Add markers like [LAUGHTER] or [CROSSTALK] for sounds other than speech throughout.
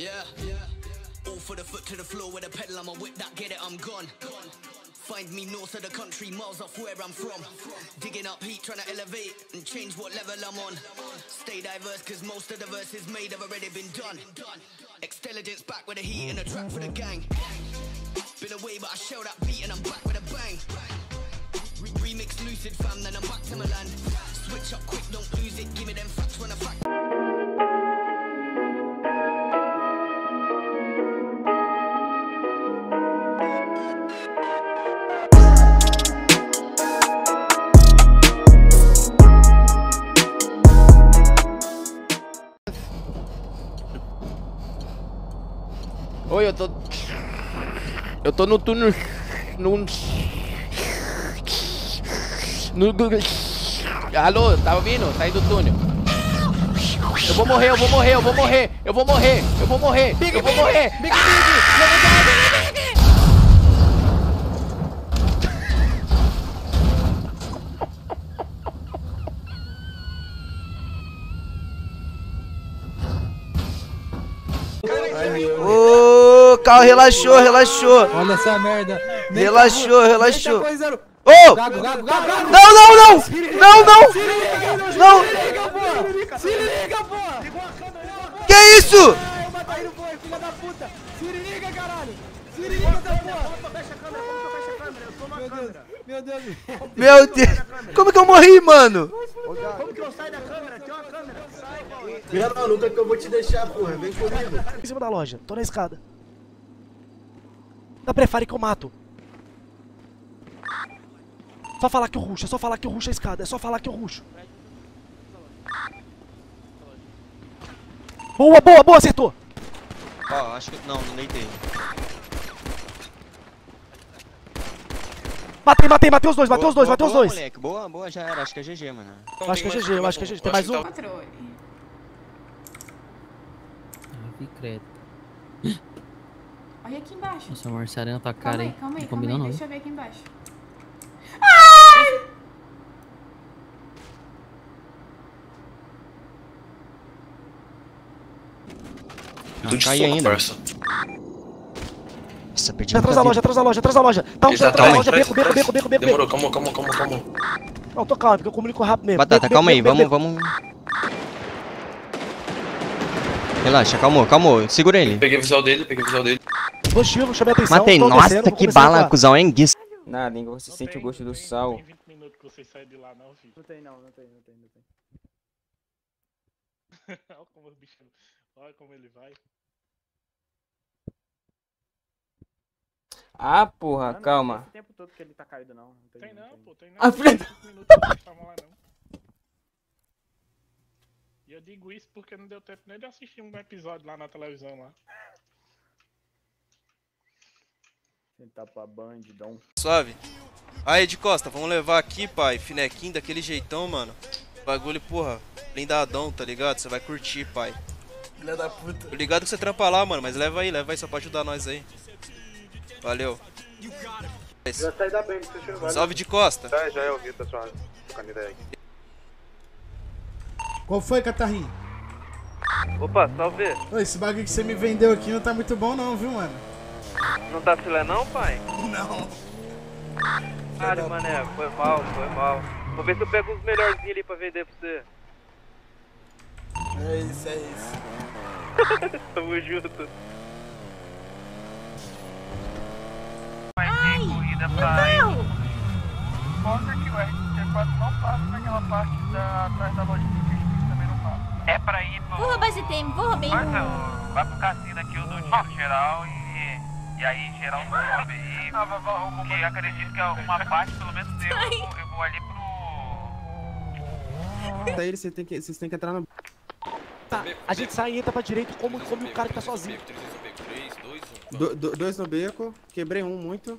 Yeah. All for the foot to the floor with a pedal. I'm a whip that get it, I'm gone. Find me north of the country, miles off where I'm from. Digging up heat, trying to elevate and change what level I'm on. Stay diverse, cause most of the verses made have already been done. Extelligence back with the heat and a track for the gang. Been away, but I shell that beat and I'm back with a bang. Re- remix lucid fam, then I'm back to Milan. Switch up quick, don't lose it. Give me them facts when I fact. Eu tô. Eu tô no túnel. No. No. Alô, tá ouvindo? Saí do túnel. Eu vou morrer, eu vou morrer, eu vou morrer, eu vou morrer, eu vou morrer, eu vou morrer. Ô, carro relaxou, relaxou. Olha essa merda. Nem Relaxou, relaxou. tá Ô! Gago, gago, gago, gago. Não, não, não! Não, não! Não! Se liga, porra! Se liga, porra! Que isso? Da! Se liga, caralho! Se liga da porra! Meu Deus, meu Deus. Meu Deus! Como que eu morri, mano? Vira não, nunca que eu vou te deixar, porra. Vem comigo. Em cima da loja, tô na escada. Dá prefere que eu mato. Só falar que eu ruxo, é só falar que eu ruxo a escada, é só falar que eu ruxo. Boa, boa, boa, acertou! Ó, acho que. Não, não deitei. Matei, matei, matei os dois, matei os dois, Boa, matei os boa, dois. moleque. Boa, boa, já era. Acho que é GG, mano. Eu acho que é GG, eu acho que é GG. Tem mais um? Controle. Ave credo. Olha aqui embaixo. Nossa, a Marciarena tá Calma cara aí, aí. calma aí, Não calma aí. não. Deixa eu ver aqui embaixo. Não, cai ainda. Nossa, perdi Atrás da loja, atrás da loja, atrás da loja. Tá atrás da calma loja, aí. beco, beco, beco, beco, beco. Demorou, calma, calma, calma, calma. Não, tô calmo, porque eu comunico rápido mesmo. Batata, calma aí, vamos, vamos. Relaxa, calmou, calmou. Segura ele. Peguei o visual dele, peguei o visual dele. beco. Positivo, chamei a atenção. Matei. Nossa, descendo, que a bala, cuzão, hein? Guis. Na língua você sente o gosto do sal. Não tem não, não tem, não tem, não tem. [LAUGHS] Olha como o bicho. Olha como ele vai. Ah, porra, calma. Esse tempo todo que ele tá caído não. Não tem, Tem não, pô, tem não. Ah, filha da- Cinco minutos que eles estavam lá, não. E eu digo isso porque não deu tempo nem de assistir um episódio lá na televisão lá. Tentar pra bandidão. Suave. Aí, de costa, vamos levar aqui, pai. Finequinho daquele jeitão, mano. Bagulho, porra, blindadão, tá ligado? Você vai curtir, pai. Filha da puta. Tô ligado que você trampa lá, mano, mas leva aí, leva aí só pra ajudar nós aí. Valeu. Já sai da band. Salve de costa. Já, já eu vi, tá suave. Trocando ideia aqui. Qual foi, Catarrinho? Opa, salve. Esse bagulho que você me vendeu aqui não tá muito bom não, viu, mano? Não tá filé não, pai? [LAUGHS] Não. Caralho, mané, foi mal, foi mal. Vou ver se eu pego uns melhorzinhos ali pra vender pra você. É isso, é isso. [LAUGHS] Tamo junto. Ai, corrida não! Conta que o RT4 não passa naquela parte da, atrás da loja que a também não passa. É pra ir pro... Vou roubar esse tempo, vou roubar. Então, vai pro cassino aqui, eu dou dinheiro geral e... E aí geral não sobe. E... Porque eu acredito que uma parte, pelo menos eu, eu vou, ali pro... Tá ele, você tem que, vocês têm que entrar no... Tá, a gente sai e entra pra direita como, como o cara que tá sozinho. 3, 2, 1. Do- do- dois no beco, quebrei um muito.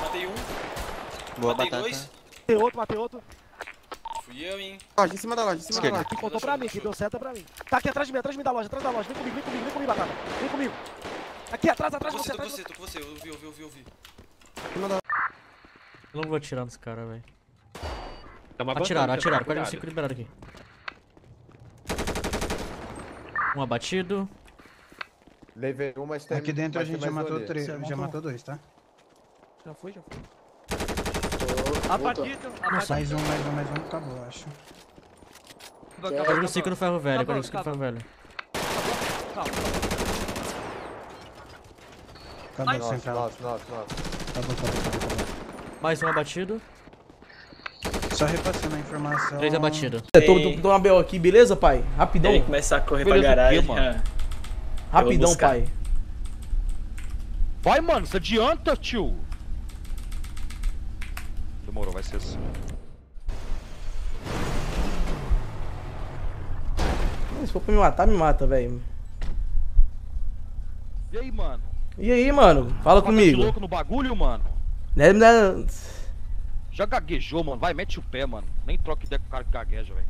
Matei um. Boa, Matei batata. dois. Matei outro, matei outro. Fui eu, hein. Loja, em cima da loja, em cima Esquerda. da loja. Quem contou pra mim, quem deu certo é pra mim. Tá aqui atrás de mim, atrás de mim da loja, atrás da loja. Vem comigo, vem comigo, vem comigo, Batata. Vem comigo. Aqui, atrás, atrás de você, você, tô atrás com você, tô com você. Eu vi, eu vi, eu vi, eu vi. Eu não vou atirar nos caras, velho. Atiraram, atiraram. 45 liberado aqui. Um abatido. Levei uma, mas tem Aqui dentro a tem gente já matou três, já matou dois, tá? Já foi, já foi. Abatido, Nossa, mais um, mais um, mais um, acabou, acho. Código 5 no ferro velho, código 5 no ferro velho. Acabou, Nossa, central. nossa, nossa, nossa. Acabou, acabou, acabou, acabou. Mais um abatido. Só repassando a informação. Três abatidos. É, tô, tô, tô uma BO aqui, beleza, pai? Rapidão. Tem que começar a correr Beleza, pra garagem. o quê, mano? ah. Rapidão, pai. Vai, mano, você adianta, tio. Ser assim. Se for pra me matar, me mata, velho. E aí, mano? E aí, mano? Fala Tá de comigo. louco no bagulho, mano? Né, né, Já gaguejou, mano. Vai, mete o pé, mano. Nem troca ideia com o cara que gagueja, velho.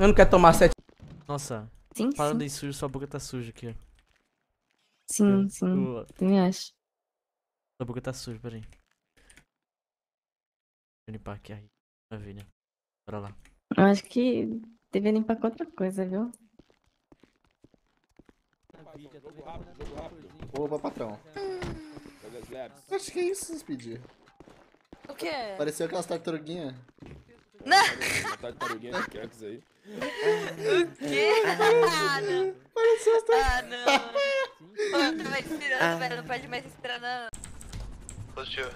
Eu não quero tomar sete. Nossa. Sim, Falando sim. em sujo, sua boca tá suja aqui, ó. Sim, sim. Boa. Também acho. Sua boca tá suja, peraí. Deixa eu limpar aqui a maravilha. Bora lá. Eu acho que devia limpar com outra coisa, viu? Opa, patrão. Acho que é isso, Speed. O quê? Pareceu aquelas tartaruguinhas. Não. Tartaruguinha de aí. O quê? Ah, não. Pareceu as Ah, não. Pô, eu tava esperando, velho. Não pode mais esperar, não. Positivo.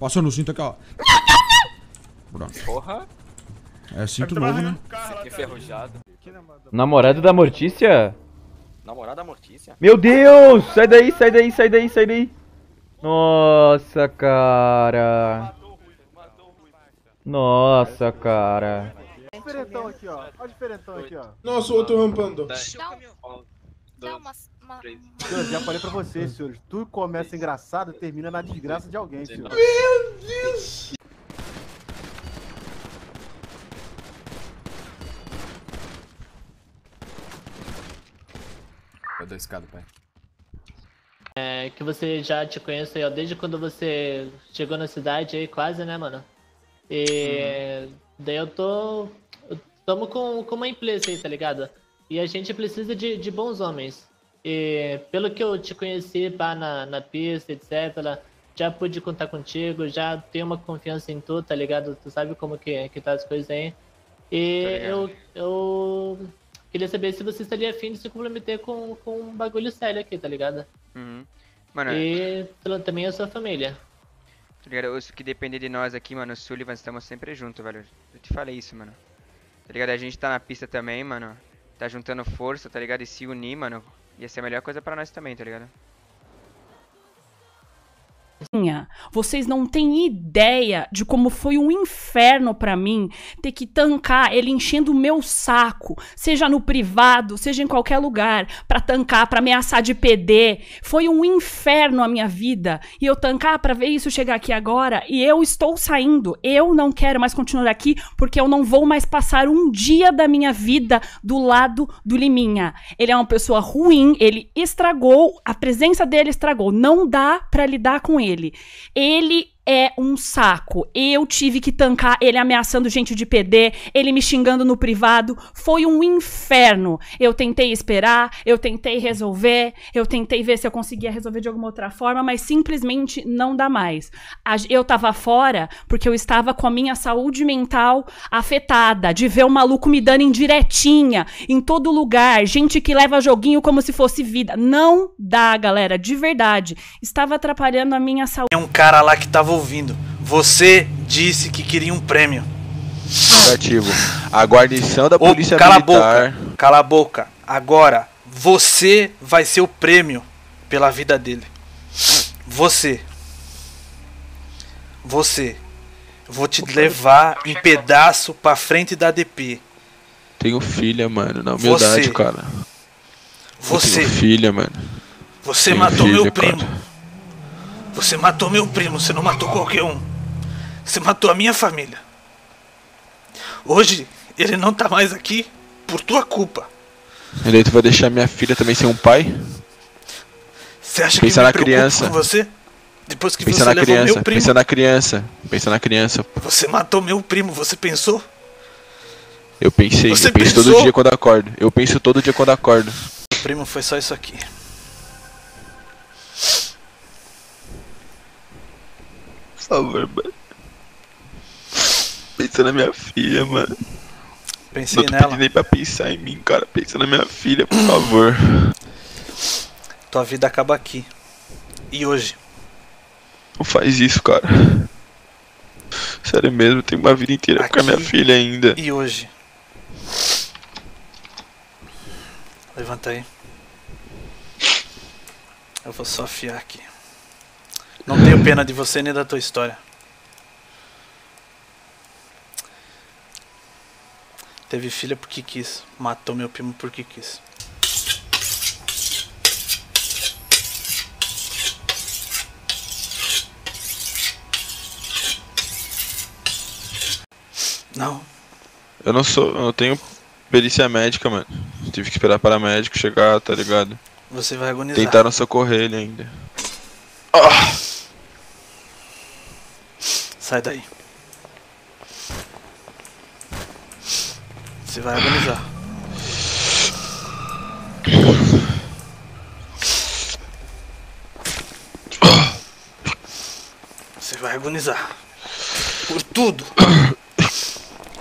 Passou no cinto aqui, ó. Pronto. Porra. É cinto novo, né? Enferrujado. Namorado da Mortícia? Namorada Mortícia? Meu Deus! Sai daí, sai daí, sai daí, sai daí. Nossa, cara. Nossa, cara. Olha o diferentão aqui, ó. Olha o diferentão aqui, ó. Nossa, o outro rampando. Dá uma... uma... Senhores, já falei pra vocês, senhores. Tudo começa engraçado e termina na desgraça de alguém, senhor. Meu Deus! Vai dar escada, pai. É, que você já te conhece aí, ó, desde quando você chegou na cidade aí, quase, né, mano? E daí eu tô. eu Tamo com, com uma empresa aí, tá ligado? E a gente precisa de, de bons homens. E pelo que eu te conheci pá, na, na pista, etc., já pude contar contigo, já tenho uma confiança em tu, tá ligado? Tu sabe como que, que tá as coisas aí. E Tá eu, eu queria saber se você estaria afim de se comprometer com, com um bagulho sério aqui, tá ligado? Uhum. Mano, E também a sua família. Tá ligado? Os que depender de nós aqui, mano, os Sullivan, estamos sempre juntos, velho. Eu te falei isso, mano. Tá ligado? A gente tá na pista também, mano. Tá juntando força, tá ligado? E se unir, mano, ia ser a melhor coisa pra nós também, tá ligado? Vocês não têm ideia de como foi um inferno pra mim ter que tancar ele enchendo o meu saco, seja no privado, seja em qualquer lugar, pra tancar, pra ameaçar de PD. Foi um inferno a minha vida. E eu tancar pra ver isso chegar aqui agora e eu estou saindo. Eu não quero mais continuar aqui porque eu não vou mais passar um dia da minha vida do lado do Liminha. Ele é uma pessoa ruim, ele estragou, a presença dele estragou. Não dá pra lidar com ele. Ele é um saco. Eu tive que tancar ele ameaçando gente de PD, ele me xingando no privado. Foi um inferno. Eu tentei esperar, eu tentei resolver, eu tentei ver se eu conseguia resolver de alguma outra forma, mas simplesmente não dá mais. Eu tava fora porque eu estava com a minha saúde mental afetada, de ver o maluco me dando indiretinha em todo lugar, gente que leva joguinho como se fosse vida. Não dá, galera, de verdade. Estava atrapalhando a minha saúde. Tem um cara lá que tava ouvindo. Você disse que queria um prêmio. Negativo. A guarnição da Ô, polícia cala militar. a boca. Cala a boca. Agora, você vai ser o prêmio pela vida dele. Você. Você. Vou te levar em pedaço pra frente da DP. Tenho filha, mano. Na humildade, Você. cara. Você. Tenho filha, mano. Você Tenho matou filho, meu cara. Você matou meu primo, você não matou qualquer um. Você matou a minha família. Hoje, ele não tá mais aqui por tua culpa. E daí tu vai deixar minha filha também ser um pai? Você acha Pensa que na criança. com você? Depois que Pensa você na levou criança, meu primo, pensa na criança, pensa na criança. você matou meu primo, você pensou? Eu pensei, Você eu penso todo pensou? dia quando acordo. Eu penso todo dia quando acordo. Meu primo foi só isso aqui. Favor, mano. Pensa na minha filha, mano. Pensei Não tô nela. nem pra pensar em mim, cara. Pensa na minha filha, por favor. [CLEARS THROAT] Tua vida acaba aqui. E hoje? Não faz isso, cara. Sério mesmo, eu tenho uma vida inteira com a minha Aqui filha ainda. E hoje? Levanta aí. Eu vou só afiar aqui. Não tenho pena de você nem da tua história. Teve filha porque quis. Matou meu primo porque quis. Não. Eu não sou. Eu não tenho perícia médica, mano. Tive que esperar para médico chegar, tá ligado? Você vai agonizar. Tentaram socorrer ele ainda. Sai daí. Você vai agonizar. Você vai agonizar. Por tudo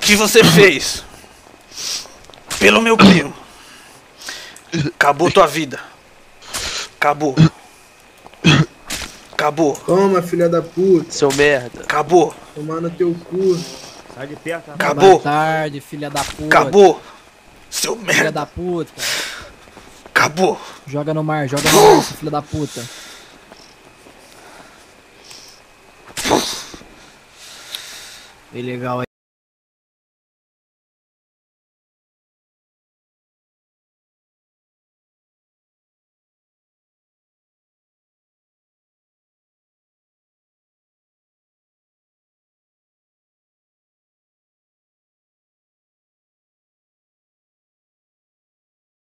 que você fez pelo meu primo. Acabou tua vida. Acabou. Acabou. Toma, filha da puta. Seu merda. Acabou. Tomar no teu cu. Sai de perto. Acabou. Boa tarde, filha da puta. Acabou. Seu Filha merda. da puta. Acabou. Joga no mar, joga no mar, seu filho da puta. Bem legal aí.